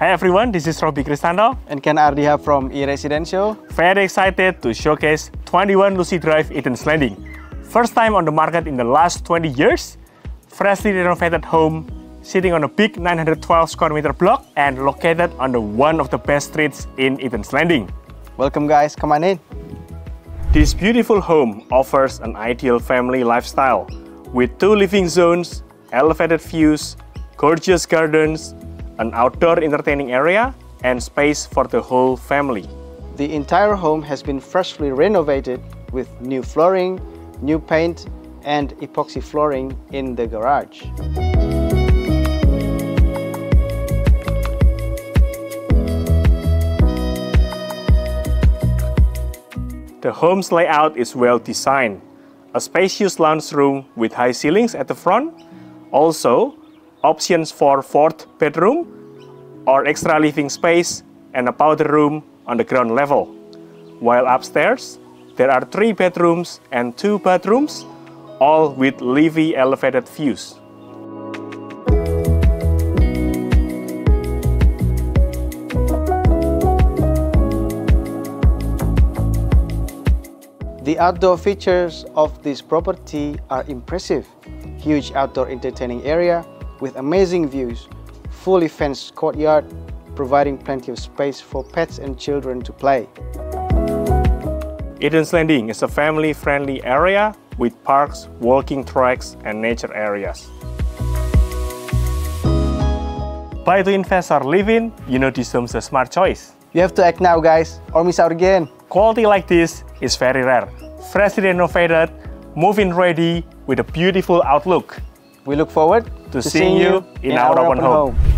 Hi everyone, this is Robby Christanto and Ken Ardiha from eResidential. Very excited to showcase 21 Lucy Drive Eden's Landing. First time on the market in the last 20 years, freshly renovated home sitting on a big 912 square meter block and located on the one of the best streets in Eden's Landing. Welcome guys, come on in. This beautiful home offers an ideal family lifestyle with two living zones, elevated views, gorgeous gardens, an outdoor entertaining area, and space for the whole family. The entire home has been freshly renovated with new flooring, new paint, and epoxy flooring in the garage. The home's layout is well designed. A spacious lounge room with high ceilings at the front. Also, options for fourth bedroom or extra living space and a powder room on the ground level. While upstairs, there are three bedrooms and two bathrooms, all with Levy elevated views. The outdoor features of this property are impressive. Huge outdoor entertaining area with amazing views, fully fenced courtyard, providing plenty of space for pets and children to play. Eden's Landing is a family-friendly area with parks, walking tracks, and nature areas. Buy to invest or live in, you know this home's a smart choice. You have to act now guys, or miss out again. Quality like this is very rare. Freshly renovated, move-in ready with a beautiful outlook. We look forward to, to seeing you in, in our, our open home. home.